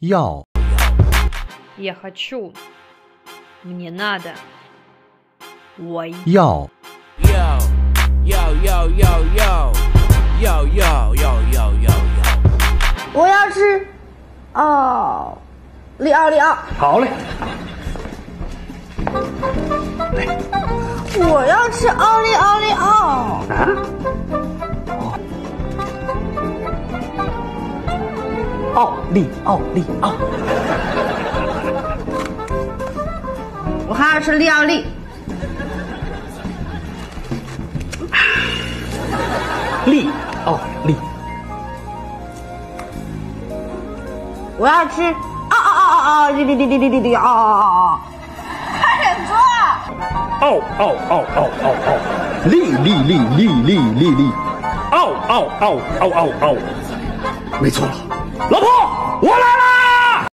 要 Я хочу. Мне надо. 我要 Yo, yo, yo, yo, yo, yo, yo, yo, yo, yo, yo. 我要吃奥利奥利奥，好嘞，我要吃奥利奥利奥。啊， 奥利奥利奥，我还要吃利奥利，利奥利，我要吃啊啊啊啊啊！利利利利利利利啊啊啊啊！快点做！奥奥奥奥奥奥，利利利利利利利，奥奥奥奥奥奥，没错了，老婆，我来了！